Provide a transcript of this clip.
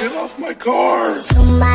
Get off my car!